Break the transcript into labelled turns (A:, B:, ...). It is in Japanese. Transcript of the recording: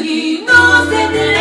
A: に乗せて